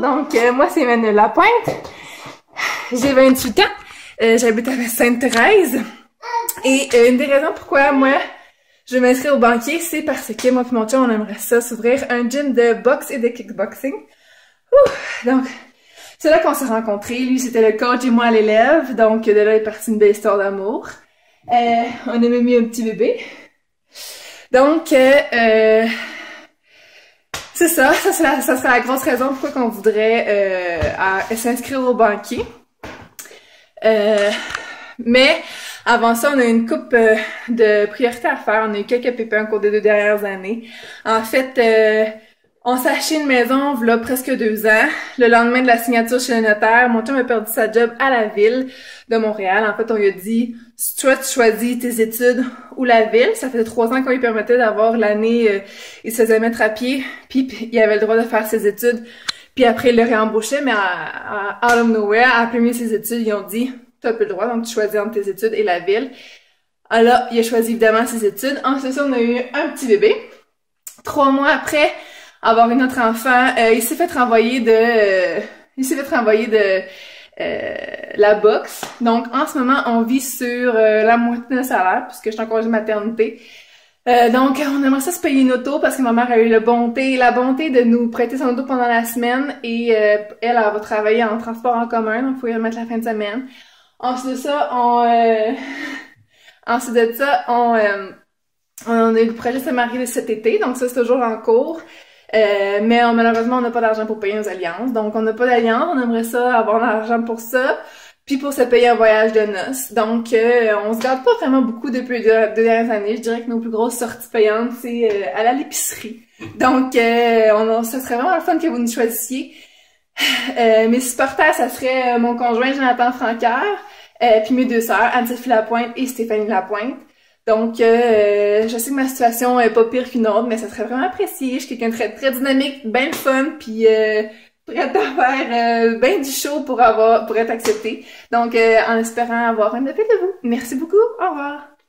donc euh, moi c'est Emmanuel Lapointe. J'ai 28 ans. Euh, J'habite à Sainte-Thérèse. Et euh, une des raisons pourquoi moi je vais m'inscrire au banquier, c'est parce que moi et mon chum, on aimerait ça s'ouvrir un gym de boxe et de kickboxing. Ouh, donc, c'est là qu'on s'est rencontrés. Lui, c'était le coach et moi l'élève. Donc, de là est partie une belle histoire d'amour. Euh, on a même mis un petit bébé. Donc, euh, euh, c'est ça, ça c'est la, grosse raison pourquoi qu'on voudrait euh, s'inscrire au banquier. Euh, mais avant ça, on a une coupe euh, de priorités à faire. On a eu quelques pépins au cours des deux dernières années. En fait, euh, on s'est acheté une maison voilà presque deux ans. Le lendemain de la signature chez le notaire, mon chum a perdu sa job à la ville de Montréal. En fait, on lui a dit, soit tu choisis tes études ou la ville. Ça faisait trois ans qu'on lui permettait d'avoir l'année, euh, il se faisait mettre à pied, puis il avait le droit de faire ses études. Puis après, il le réembauchait, mais à, à, out of nowhere, après ses études, ils ont dit, tu as plus le droit, donc tu choisis entre tes études et la ville. Alors, il a choisi évidemment ses études. Ensuite, on a eu un petit bébé. Trois mois après avoir eu notre enfant, euh, il s'est fait renvoyer de... Euh, il s'est fait renvoyer de euh, la boxe. Donc, en ce moment, on vit sur la moitié de salaire, puisque je suis en congé maternité. donc, on aimerait ça se payer une auto parce que ma mère a eu le bonté, la bonté de nous prêter son auto pendant la semaine et elle, elle va travailler en transport en commun, donc il faut y remettre la fin de semaine. Ensuite de ça, on... Euh... Ensuite de ça, on, euh... on a eu le projet de se marier cet été, donc ça, c'est toujours en cours. Euh, mais malheureusement, on n'a pas d'argent pour payer nos alliances. Donc, on n'a pas d'alliance. On aimerait ça, avoir l'argent pour ça. Puis pour se payer un voyage de noces. Donc, euh, on se garde pas vraiment beaucoup depuis deux, deux, dernières années. Je dirais que nos plus grosses sorties payantes, c'est euh, aller à l'épicerie. Donc, euh, on, ça serait vraiment le fun que vous nous choisissiez. Euh, mes supporters, ça serait mon conjoint Jonathan Francaire, euh, puis mes deux sœurs, Anne-Sophie Lapointe et Stéphanie Lapointe. Donc, euh, je sais que ma situation est pas pire qu'une autre, mais ça serait vraiment apprécié. Je suis quelqu'un de très, très dynamique, bien fun, puis euh, prête à faire euh, bien du show pour avoir pour être accepté. Donc, en espérant avoir un appel de vous. Merci beaucoup. Au revoir.